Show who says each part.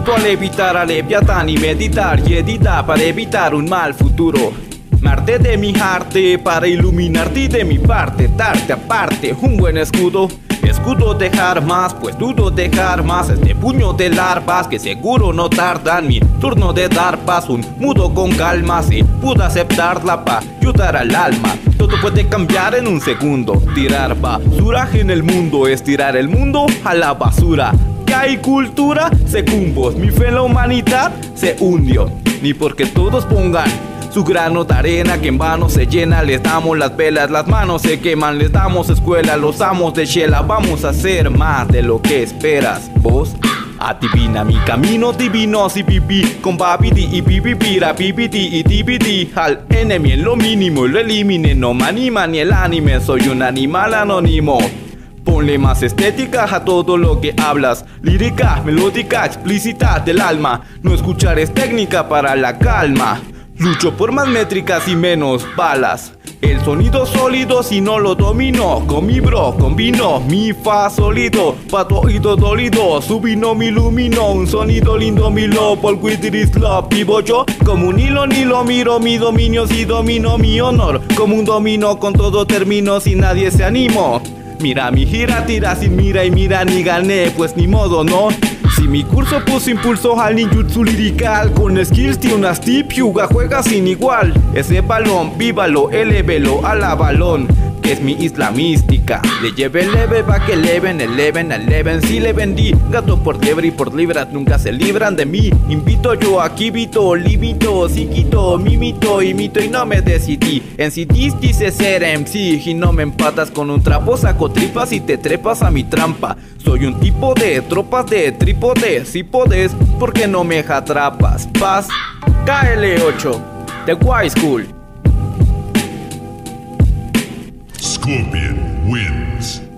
Speaker 1: invito a levitar, a leviatán y meditar y editar para evitar un mal futuro. Marte de mi arte para iluminarte de mi parte, darte aparte un buen escudo. Escudo dejar más, pues dudo dejar más este puño de larvas que seguro no tardan mi turno de dar paz. Un mudo con calma, si pudo aceptarla pa' ayudar al alma. Todo puede cambiar en un segundo. Tirar basura en el mundo es tirar el mundo a la basura. Que hay cultura, secumbos, mi fe en la humanidad se hundió. Ni porque todos pongan su grano de arena que en vano se llena, les damos las velas, las manos se queman, les damos escuela, los amos de Shela, vamos a hacer más de lo que esperas, vos. Adivina mi camino divino si pipi con babidi y pipipira pipiti y tibidi al enemy en lo mínimo y lo elimine no me anima ni el anime soy un animal anónimo Ponle más estética a todo lo que hablas. Lírica, melódica, explícita del alma. No escuchar es técnica para la calma. Lucho por más métricas y menos balas. El sonido sólido si no lo domino Con mi bro combino mi fa sólido Pato oído dolido Su vino me iluminó Un sonido lindo mi lo Por love Vivo yo como un hilo ni lo miro Mi dominio si domino mi honor Como un domino con todo termino Si nadie se animó Mira mi gira tira sin mira y mira ni gané Pues ni modo no si mi curso puso impulso al ninjutsu lirical Con skills de una Steve Yuga juega sin igual. Ese balón, vívalo, elevelo a balón que es mi isla mística. Le lleve leve pa' que leven, eleven, eleven Si le vendí. Gato por liebre y por libras Nunca se libran de mí. Invito yo aquí, vito, limito, quito, mimito, imito y no me decidí. En CDs quise ser MC Y no me empatas con un trapo Saco tripas y te trepas a mi trampa. Soy un tipo de tropas de trípode Si podés, porque no me atrapas. Paz, KL8 The Y School
Speaker 2: Scorpion wins.